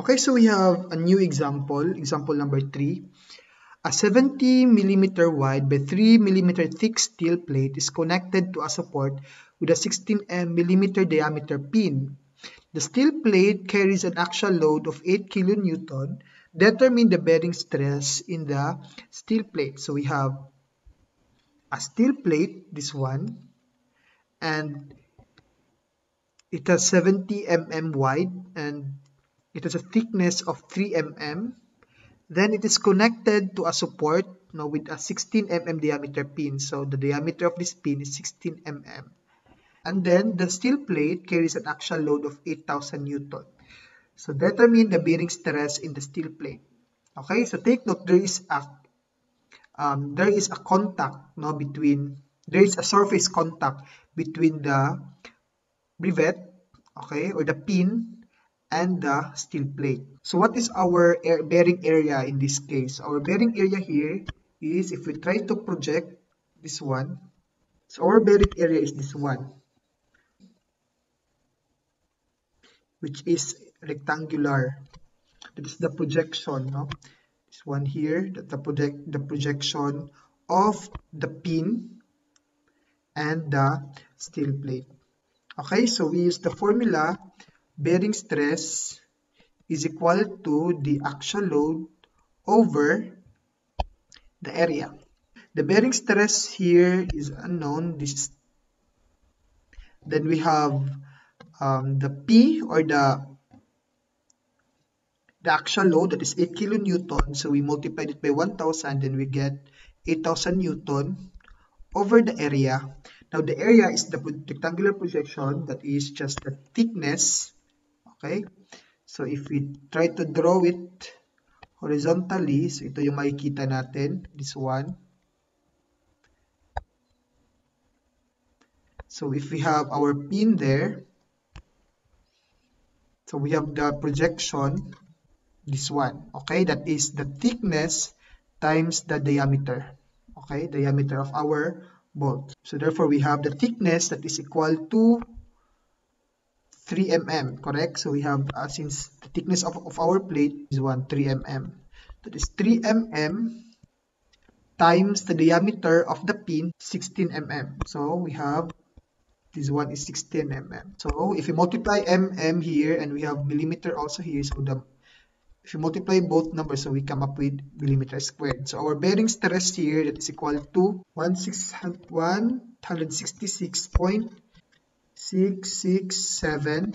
Okay, so we have a new example, example number 3. A 70 millimeter wide by 3 millimeter thick steel plate is connected to a support with a 16 millimeter diameter pin. The steel plate carries an axial load of 8 kilonewton. Determine the bearing stress in the steel plate. So we have a steel plate, this one, and it has 70 mm wide and it has a thickness of 3 mm. Then it is connected to a support you know, with a 16 mm diameter pin. So the diameter of this pin is 16 mm. And then the steel plate carries an axial load of 8,000 newton. So determine the bearing stress in the steel plate. Okay, so take note there is a um, there is a contact no between there is a surface contact between the rivet okay or the pin and the steel plate. So what is our air bearing area in this case? Our bearing area here is if we try to project this one, so our bearing area is this one, which is rectangular. That is the projection, no? This one here, that the project the projection of the pin and the steel plate. Okay, so we use the formula bearing stress is equal to the axial load over the area. The bearing stress here is unknown. This then we have um, the P or the the axial load that is 8 kilonewton. So we multiplied it by 1000 then we get 8000 newton over the area. Now the area is the rectangular projection that is just the thickness Okay? So, if we try to draw it horizontally, so ito yung makikita natin, this one. So, if we have our pin there, so we have the projection, this one, okay? That is the thickness times the diameter, okay? Diameter of our bolt. So, therefore, we have the thickness that is equal to 3 mm, correct? So we have, uh, since the thickness of, of our plate is 1, 3 mm. That is 3 mm times the diameter of the pin, 16 mm. So we have, this one is 16 mm. So if you multiply mm here and we have millimeter also here, so the if you multiply both numbers, so we come up with millimeter squared. So our bearing stress here that is equal to 166.6 667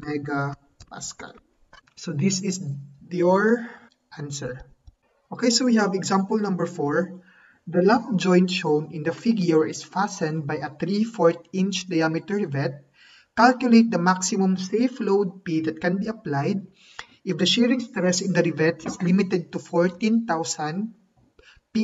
megapascal. So this is your answer. Okay, so we have example number 4. The lap joint shown in the figure is fastened by a 3 4 inch diameter rivet. Calculate the maximum safe load P that can be applied if the shearing stress in the rivet is limited to 14,000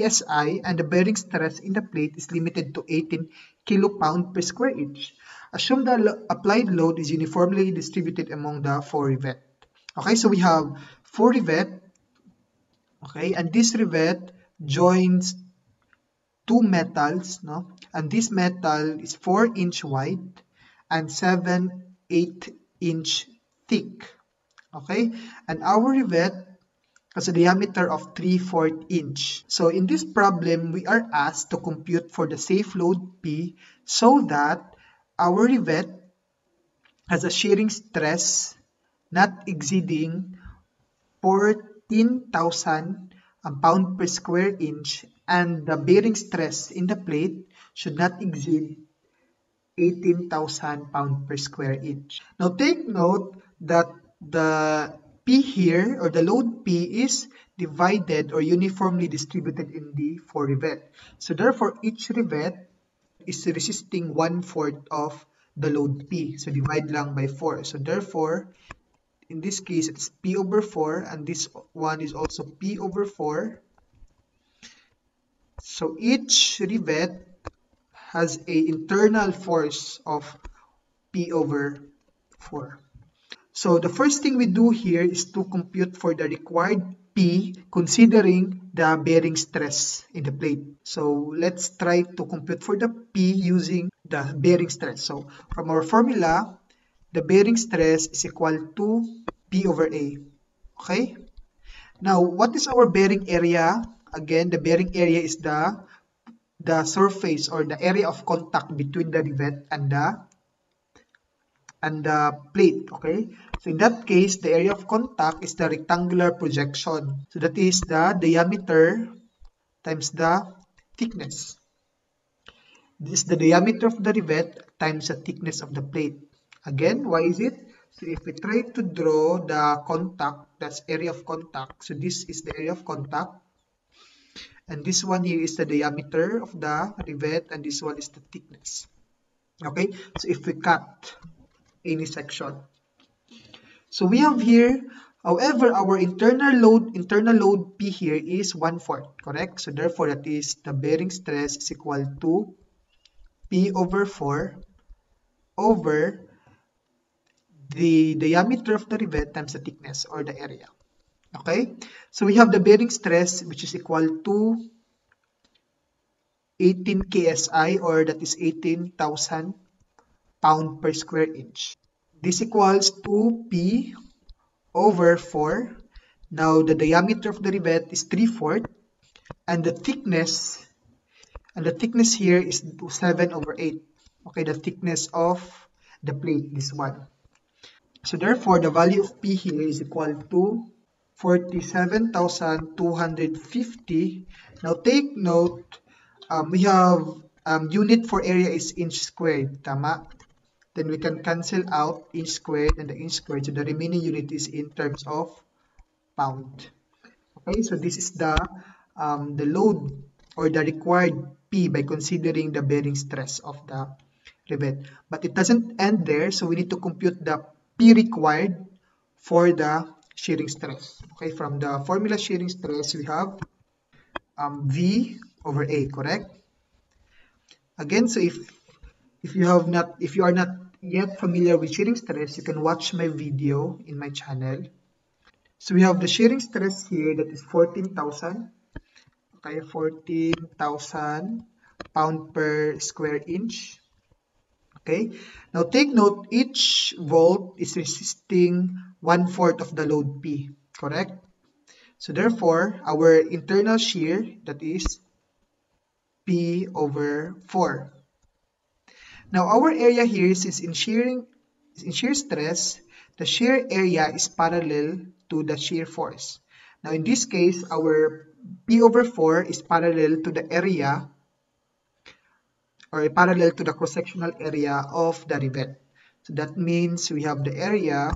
psi and the bearing stress in the plate is limited to 18 kilopound per square inch. Assume the applied load is uniformly distributed among the four rivet. Okay, so we have four rivet. Okay, and this rivet joins two metals, no? And this metal is 4 inch wide and 7 8 inch thick. Okay, and our rivet has a diameter of 3 4 inch. So in this problem, we are asked to compute for the safe load P so that our rivet has a shearing stress not exceeding 14,000 pound per square inch and the bearing stress in the plate should not exceed 18,000 pound per square inch. Now take note that the P here or the load P is divided or uniformly distributed in the four rivet. So therefore each rivet is resisting one-fourth of the load P. So divide lang by 4. So therefore, in this case, it's P over 4 and this one is also P over 4. So each rivet has a internal force of P over 4. So the first thing we do here is to compute for the required P considering the bearing stress in the plate. So let's try to compute for the P using the bearing stress. So from our formula, the bearing stress is equal to P over A. Okay? Now, what is our bearing area? Again, the bearing area is the the surface or the area of contact between the rivet and the and the plate okay? So in that case the area of contact is the rectangular projection. So that is the diameter times the thickness. This is the diameter of the rivet times the thickness of the plate. Again why is it? So if we try to draw the contact that's area of contact. So this is the area of contact. And this one here is the diameter of the rivet and this one is the thickness. Okay? So if we cut any section. So we have here however our internal load internal load p here is one fourth correct? So therefore that is the bearing stress is equal to p over 4 over the diameter of the rivet times the thickness or the area Okay, so we have the bearing stress which is equal to 18 ksi or that is 18,000 pound per square inch. This equals to P over 4. Now the diameter of the rivet is 3 4 and the thickness and the thickness here is 7 over 8. Okay, the thickness of the plate, this one. So therefore, the value of P here is equal to 47,250. Now take note, um, we have um, unit for area is inch squared, tama? Then we can cancel out inch squared and the inch squared. So the remaining unit is in terms of pound. Okay, so this is the um, the load or the required P by considering the bearing stress of the rivet. But it doesn't end there, so we need to compute the P required for the shearing stress. Okay, from the formula shearing stress, we have um, V over A, correct? Again, so if if you have not, if you are not yet familiar with shearing stress, you can watch my video in my channel. So we have the shearing stress here that is 14,000. Okay, 14,000 pound per square inch. Okay, now take note, each volt is resisting one-fourth of the load P, correct? So therefore, our internal shear, that is P over 4. Now, our area here is in shearing, in shear stress, the shear area is parallel to the shear force. Now, in this case, our P over 4 is parallel to the area or parallel to the cross-sectional area of the rivet. So that means we have the area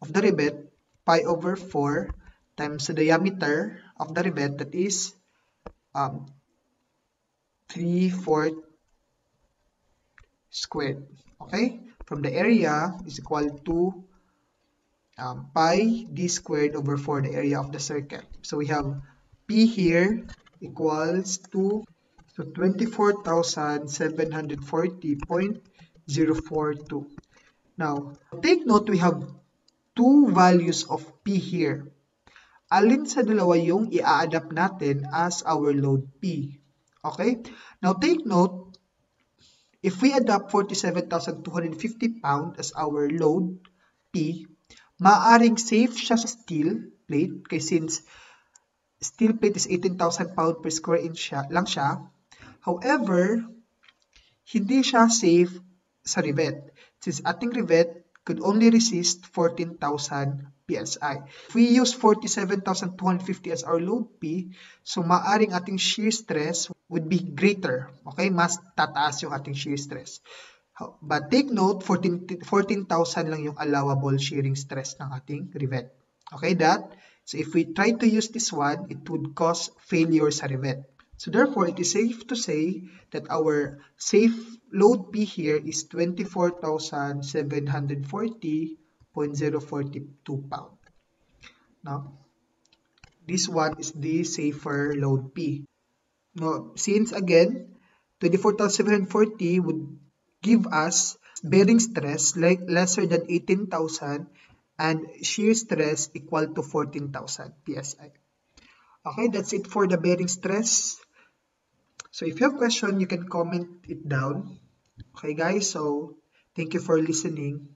of the rivet pi over 4 times the diameter of the rivet that is um, 3 4 squared okay from the area is equal to um, pi d squared over 4 the area of the circle so we have p here equals to so 24,740.042 now take note we have two values of P here. Alin sa dalawa yung i-adapt natin as our load P? Okay? Now, take note, if we adapt 47,250 pound as our load P, maaring safe siya sa steel plate kay since steel plate is 18,000 pound per square inch lang siya. However, hindi siya safe sa rivet. Since ating rivet could only resist 14,000 PSI. If we use 47,250 as our load P, so maaring ating shear stress would be greater. Okay, mas tataas yung ating shear stress. But take note, 14,000 14, lang yung allowable shearing stress ng ating rivet. Okay, that? So if we try to use this one, it would cause failure sa rivet. So therefore, it is safe to say that our safe load P here is 24,740.042 pound. Now, this one is the safer load P. Now, since again, 24,740 would give us bearing stress like lesser than 18,000 and shear stress equal to 14,000 psi. Okay, that's it for the bearing stress. So if you have question, you can comment it down. Okay guys, so thank you for listening.